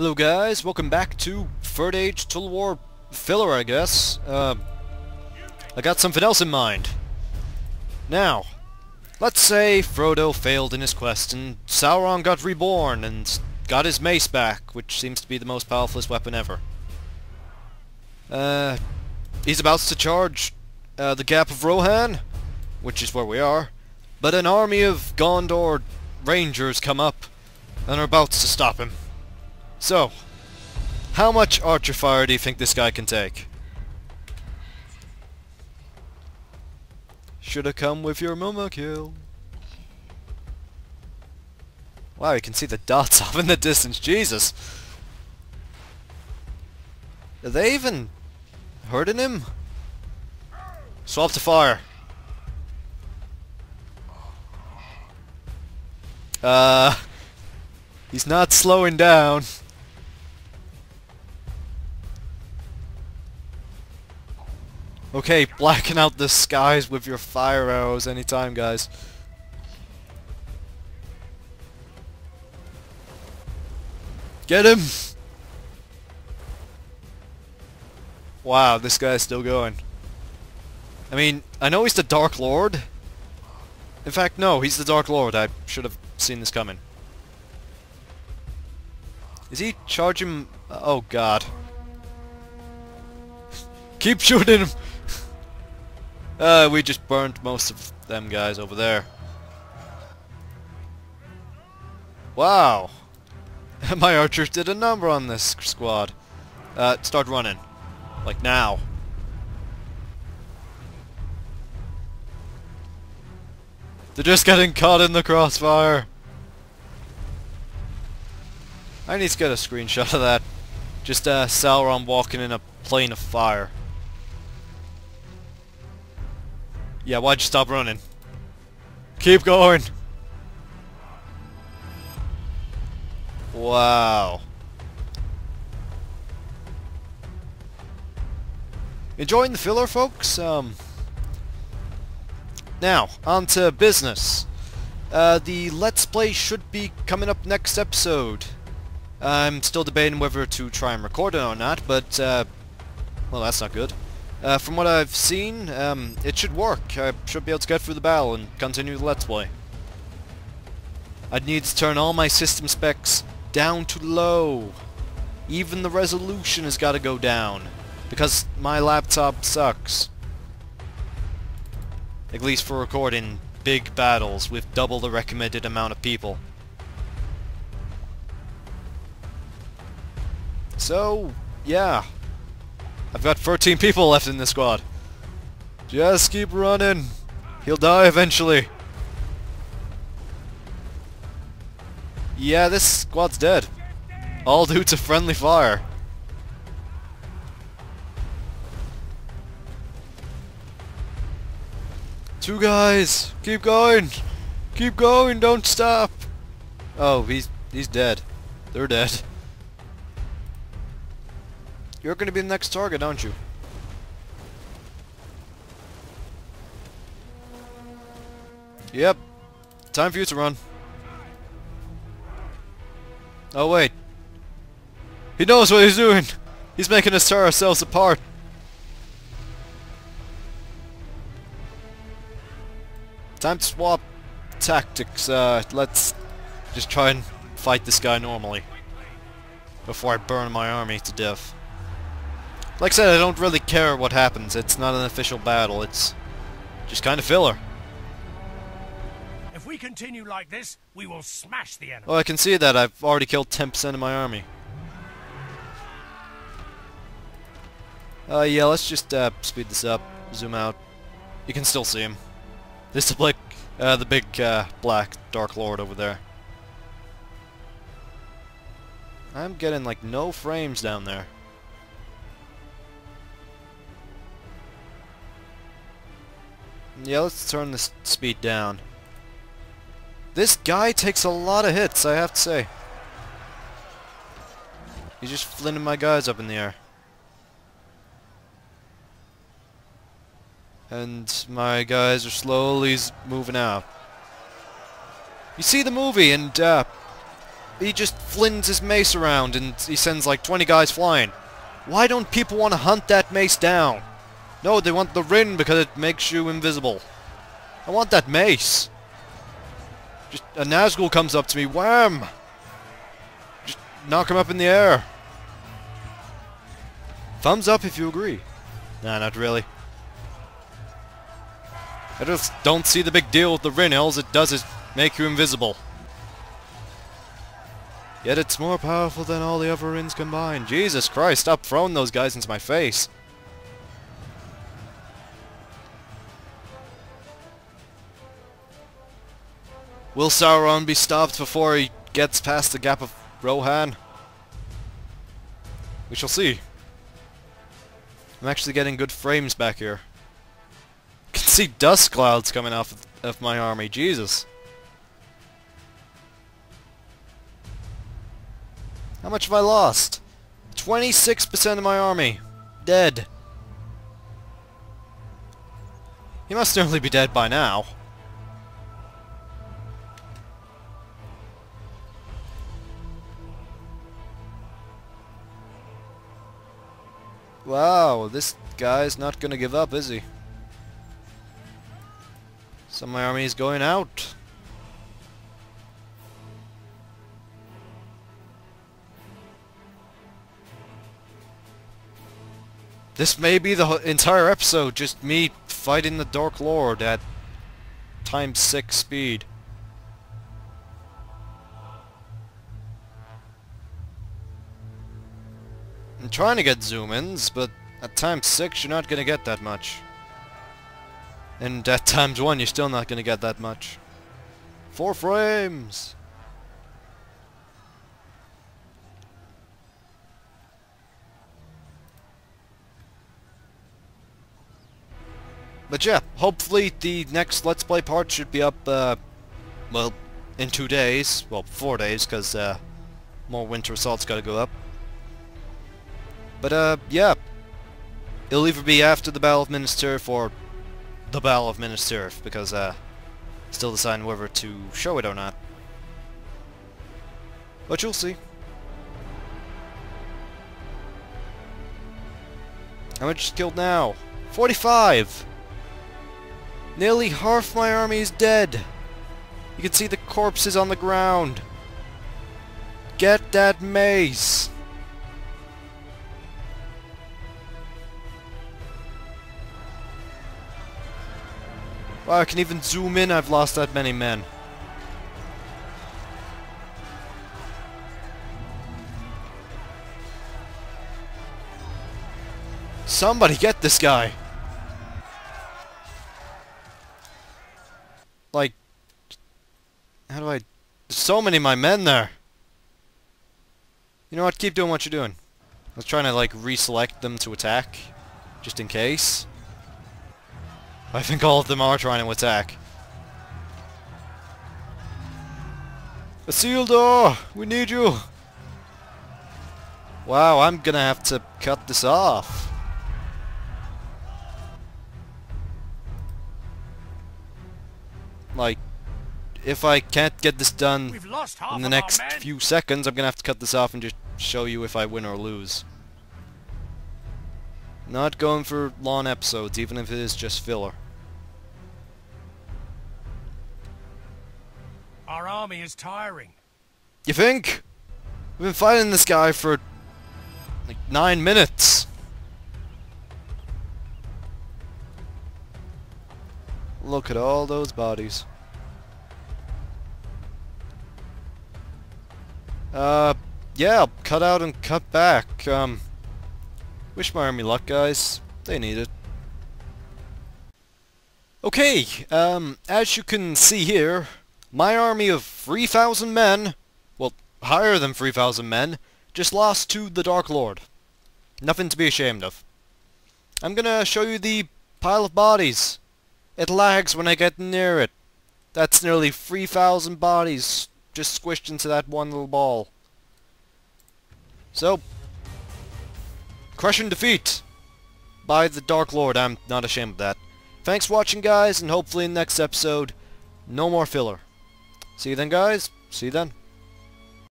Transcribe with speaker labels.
Speaker 1: Hello guys, welcome back to Third Age Total War filler, I guess. Uh, I got something else in mind. Now, let's say Frodo failed in his quest and Sauron got reborn and got his mace back, which seems to be the most powerful weapon ever. Uh, he's about to charge uh, the Gap of Rohan, which is where we are, but an army of Gondor rangers come up and are about to stop him. So, how much archer fire do you think this guy can take? Shoulda come with your mama kill. Wow, you can see the dots off in the distance. Jesus! Are they even hurting him? Swap to fire. Uh, he's not slowing down. Okay, blacken out the skies with your fire arrows anytime, guys. Get him! Wow, this guy's still going. I mean, I know he's the Dark Lord. In fact, no, he's the Dark Lord. I should have seen this coming. Is he charging... Oh, God. Keep shooting him! Uh, we just burnt most of them guys over there. Wow! My archers did a number on this squad. Uh, start running. Like now. They're just getting caught in the crossfire. I need to get a screenshot of that. Just uh, Sauron walking in a plane of fire. Yeah, why'd you stop running? Keep going! Wow. Enjoying the filler, folks? Um, now, on to business. Uh, the Let's Play should be coming up next episode. I'm still debating whether to try and record it or not, but, uh, well, that's not good. Uh, from what I've seen, um, it should work. I should be able to get through the battle and continue the Let's Play. I'd need to turn all my system specs down to low. Even the resolution has got to go down. Because my laptop sucks. At least for recording big battles with double the recommended amount of people. So, yeah. I've got 13 people left in this squad. Just keep running. He'll die eventually. Yeah, this squad's dead. All due to friendly fire. Two guys! Keep going! Keep going! Don't stop! Oh, he's he's dead. They're dead. You're gonna be the next target, aren't you? Yep. Time for you to run. Oh wait. He knows what he's doing! He's making us tear ourselves apart! Time to swap tactics. Uh, let's just try and fight this guy normally. Before I burn my army to death. Like I said, I don't really care what happens. It's not an official battle. It's just kind of filler.
Speaker 2: If we continue like this, we will smash the enemy.
Speaker 1: Oh, I can see that. I've already killed 10% of my army. Uh, yeah, let's just uh, speed this up. Zoom out. You can still see him. This is like uh, the big uh, black Dark Lord over there. I'm getting like no frames down there. Yeah, let's turn the speed down. This guy takes a lot of hits, I have to say. He's just flinging my guys up in the air. And my guys are slowly moving out. You see the movie, and uh, he just flings his mace around and he sends like 20 guys flying. Why don't people want to hunt that mace down? No, they want the Ring because it makes you invisible. I want that mace. Just a Nazgul comes up to me, wham! Just knock him up in the air. Thumbs up if you agree. Nah, not really. I just don't see the big deal with the Ring. All it does is make you invisible. Yet it's more powerful than all the other Rings combined. Jesus Christ, stop throwing those guys into my face. Will Sauron be stopped before he gets past the gap of Rohan? We shall see. I'm actually getting good frames back here. I can see dust clouds coming off of, my army, Jesus. How much have I lost? 26% of my army. Dead. He must certainly be dead by now. Wow, this guy's not gonna give up, is he? So my army is going out. This may be the entire episode, just me fighting the Dark Lord at times 6 speed. Trying to get zoom-ins, but at times 6 you're not going to get that much. And at times 1 you're still not going to get that much. 4 frames! But yeah, hopefully the next Let's Play part should be up, uh, well, in two days. Well, four days, because, uh, more Winter Assault's gotta go up. But, uh, yeah. It'll either be after the Battle of Minas Tirith or the Battle of Minas Tirith, because, uh, still deciding whether to show it or not. But you'll see. How much is killed now? 45! Nearly half my army is dead. You can see the corpses on the ground. Get that mace. Wow, I can even zoom in, I've lost that many men. Somebody get this guy! Like, how do I... There's so many of my men there. You know what? Keep doing what you're doing. I was trying to, like, reselect them to attack. Just in case. I think all of them are trying to attack. Isildur! We need you! Wow, I'm gonna have to cut this off. Like, if I can't get this done in the next few seconds, I'm gonna have to cut this off and just show you if I win or lose. Not going for long episodes, even if it is just filler.
Speaker 2: Our army is tiring.
Speaker 1: You think? We've been fighting this guy for like nine minutes. Look at all those bodies. Uh, yeah, cut out and cut back. Um, wish my army luck, guys. They need it. Okay, um, as you can see here, my army of 3,000 men, well, higher than 3,000 men, just lost to the Dark Lord. Nothing to be ashamed of. I'm gonna show you the pile of bodies. It lags when I get near it. That's nearly 3,000 bodies just squished into that one little ball. So, crushing defeat by the Dark Lord. I'm not ashamed of that. Thanks for watching, guys, and hopefully in the next episode, no more filler. See you then, guys. See you then.